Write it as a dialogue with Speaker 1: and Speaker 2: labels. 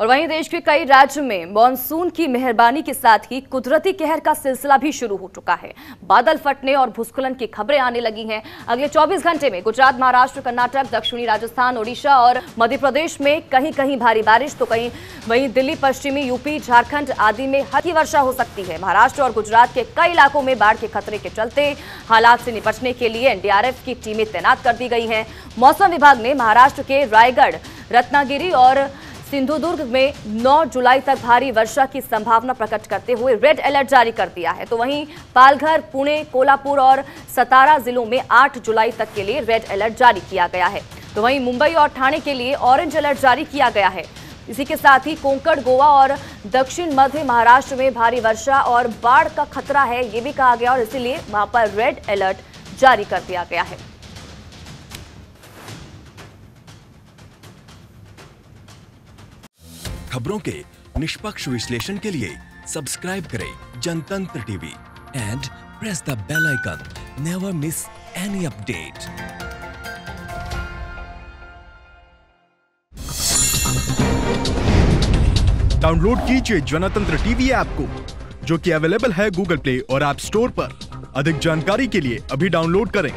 Speaker 1: और वहीं देश के कई राज्य में मानसून की मेहरबानी के साथ ही कुदरती कहर का सिलसिला भी शुरू हो चुका है। बादल फटने और भूस्खलन की खबरें आने लगी हैं। अगले 24 घंटे में गुजरात, महाराष्ट्र, कर्नाटक, दक्षिणी राजस्थान, ओडिशा और मध्य प्रदेश में कहीं कहीं भारी बारिश तो कहीं वहीं दिल्ली, पश्चिमी, यूपी, झारखंड आदि में हल्की वर्षा हो सकती है। महाराष्ट्र और गुजरात के कई इलाकों में बाढ़ के खतरे के चलते हालात से निपटने के लिए एनडीआरएफ की टीमें तैनात कर दी गई हैं। मौसम विभाग ने महाराष्ट्र के रायगढ़, रत्नागिरी और सिंधुदुर्ग में 9 जुलाई तक भारी वर्षा की संभावना प्रकट करते हुए रेड अलर्ट जारी कर दिया है। तो वहीं पालघर, पुणे, कोल्हापुर और सतारा जिलों में 8 जुलाई तक के लिए रेड अलर्ट जारी किया गया है। तो वहीं मुंबई और ठाणे के लिए ऑरेंज अलर्ट जारी किया गया है। इसी के साथ ही कोंकण, गोवा और दक्षिण मध्य महाराष्ट्र में भारी वर्षा और बाढ़ का खतरा है, ये भी कहा गया और इसीलिए वहाँ पर रेड अलर्ट जारी कर दिया गया है।
Speaker 2: खबरों के निष्पक्ष विश्लेषण के लिए सब्सक्राइब करें Jantantra TV and press the bell icon never miss any update
Speaker 3: download कीजिए जनतंत्र टीवी ऐप को, जो कि अवेलेबल है गूगल प्ले और ऐप स्टोर पर। अधिक जानकारी के लिए अभी डाउनलोड करें।